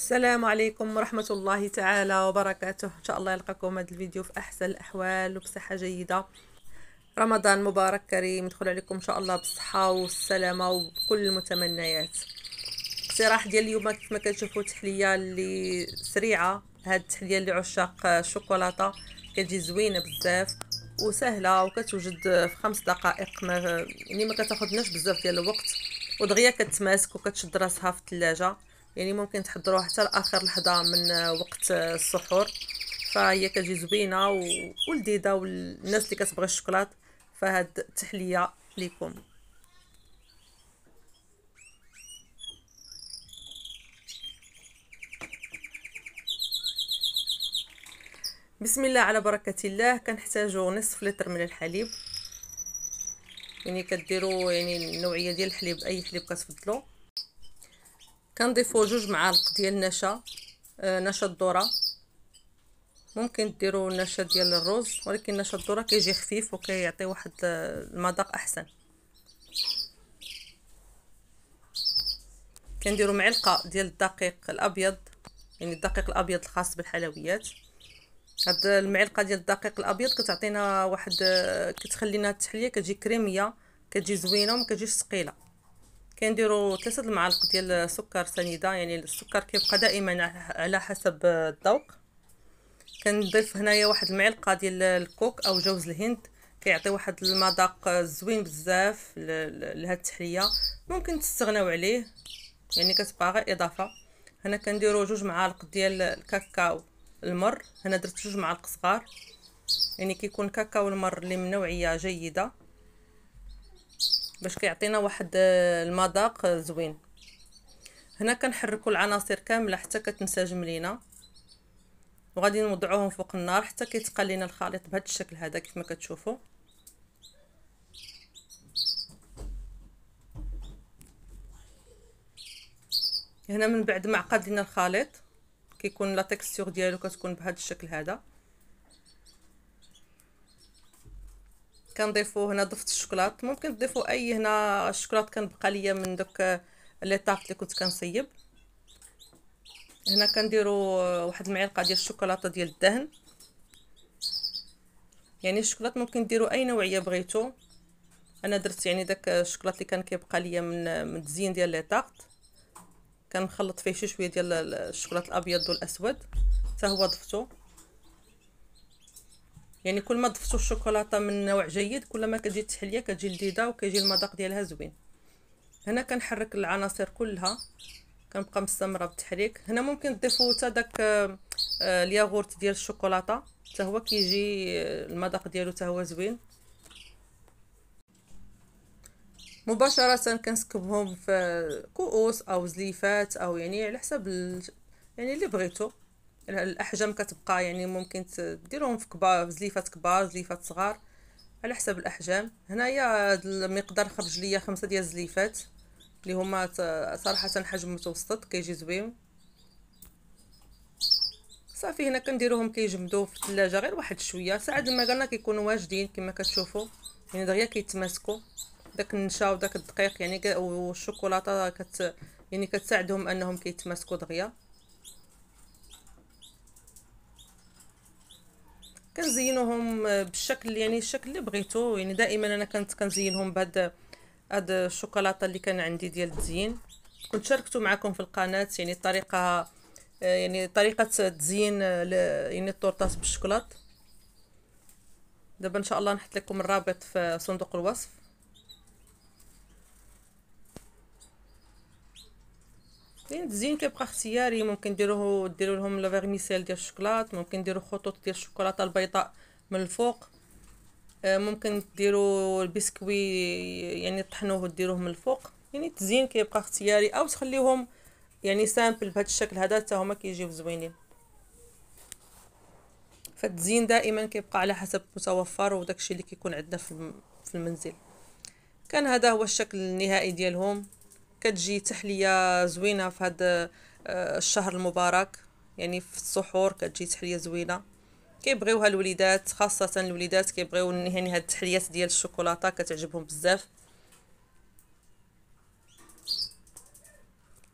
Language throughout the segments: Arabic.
السلام عليكم ورحمة الله تعالى وبركاته. إن شاء الله يلقاكم هذا الفيديو في أحسن الأحوال وبصحة جيدة. رمضان مبارك كريم يدخل عليكم إن شاء الله بالصحة والسلامة وبكل المتمنيات. اقتراح ديال اليوم كيف ما كتشوفوا تحلية اللي سريعة. هاد التحلية اللي عشاق الشوكولاتة. كتجي زوينة بزاف وسهلة وكتوجد في خمس دقائق. ما يعني ما كتاخذناش بزاف ديال الوقت. ودغيا كتماسك وكتشد راسها في الثلاجه يعني ممكن تحضروها حتى لآخر لحظة من وقت السحور. فهي كتجي زوينة ولذيذة والناس اللي كتبغي الشوكولات فهاد التحلية ليكم. بسم الله على بركة الله. كنحتاجو نصف لتر من الحليب. يعني كديروا يعني النوعية ديال الحليب أي حليب كتفضلوا كنضيفوا جوج معالق ديال النشا آه نشا الذرة. ممكن ديروا النشا ديال الرز ولكن نشا الذرة كيجي خفيف وكيعطي واحد المذاق أحسن. كنديروا معلقة ديال الدقيق الأبيض يعني الدقيق الأبيض الخاص بالحلويات. هاد المعلقة ديال الدقيق الأبيض كتعطينا واحد كتخلينا التحلية كتجي كريمية كتجي زوينة وما كتجيش ثقيلة. كنديروا ثلاثة المعالق ديال سكر سنيدة يعني السكر كيبقى دائما على حسب الذوق. كنضيف هنايا واحد المعلقة ديال الكوك أو جوز الهند كيعطي واحد المذاق زوين بزاف لهاد التحلية. ممكن تستغناو عليه يعني كتبقى غير إضافة. هنا كنديروا جوج معالق ديال الكاكاو المر. هنا درت جوج معالق صغار يعني كيكون كاكاو المر اللي من نوعية جيدة. باش كيعطينا واحد المذاق زوين. هنا كنحركوا العناصر كاملة حتى كتنسجم لينا. وغادي نوضعوهم فوق النار حتى كيتقل لينا الخليط بهذا الشكل هذا كيف ما كتشوفوا هنا من بعد ما عقد لينا الخليط. كيكون la texture ديالو كتكون بهذا الشكل هذا. كنضيفو هنا ضفت الشوكولات. ممكن تضيفوا أي هنا الشوكولات كان بقى ليا من دوك لي طاف اللي كنت كنصيب. هنا كنديروا واحد المعلقة ديال الشوكولاتة ديال الدهن. يعني الشوكولات ممكن ديروا أي نوعية بغيتو. أنا درت يعني داك الشوكولات اللي كان كيبقى ليا من من التزيين ديال les tartes كنخلط فيه شي شوية ديال الشوكولاط الأبيض والأسود. حتى هو ضفتو. يعني كل ما ضفتو الشوكولاتة من نوع جيد كل ما كتجي التحلية كتجي لذيذه وكيجي المذاق ديالها زوين. هنا كنحرك العناصر كلها كنبقى مستمرة بالتحريك. هنا ممكن تضيفوا حتى داك آه، الياغورت ديال الشوكولاتة حتى هو كيجي المذاق ديالو حتى هو زوين. مباشرة كنسكبهم في كؤوس أو زليفات أو يعني على حسب يعني اللي بغيتو. الأحجام كتبقى يعني ممكن ديروهم في كبار زليفات كبار زليفات صغار على حسب الأحجام. هنايا المقدار خرج ليا خمسة ديال الزليفات اللي هما صراحة حجم متوسط كيجي زوين صافي هنا كنديروهم كيجمدوا في الثلاجة غير واحد شوية. ساعات ما قالنا كيكونوا واجدين كما كتشوفوا. يعني دغيا كيتماسكوا. داك النشا وداك الدقيق يعني والشوكولاتة كت يعني كتساعدهم أنهم كيتماسكوا دغيا. كنزينوهم بالشكل يعني الشكل اللي بغيتو. يعني دائما أنا كنت كنزينهم بهاد هاد الشوكولاتة اللي كان عندي ديال التزيين كنت شاركته معكم في القناة يعني الطريقة يعني طريقة تزيين يعني الطورطات بالشوكولات. دابا إن شاء الله نحط لكم الرابط في صندوق الوصف. التزيين كيبقى اختياري ممكن ديروه ديروا لهم les vermicelles ديال الشوكولات ممكن ديروا خطوط ديال الشوكولاته البيضاء من الفوق ممكن ديروا البسكوي يعني طحنوه وديروه من الفوق يعني التزيين كيبقى اختياري أو تخليهم يعني simple بهذا الشكل هذا حتى هما كيجيو زوينين فالتزيين دائما كيبقى على حسب متوفر وداكشي اللي كيكون عندنا في المنزل كان هذا هو الشكل النهائي ديالهم كتجي تحلية زوينة في هذا آه، الشهر المبارك. يعني في السحور كتجي تحلية زوينة. كيبغيوها الوليدات خاصة الوليدات كيبغيو يعني هاد التحليات ديال الشوكولاتة كتعجبهم بزاف.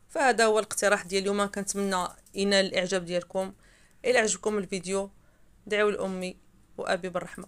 فهذا هو الاقتراح ديال اليوم. كنتمنى ينال الإعجاب ديالكم. إلى عجبكم الفيديو دعوا لامي وأبي بالرحمة.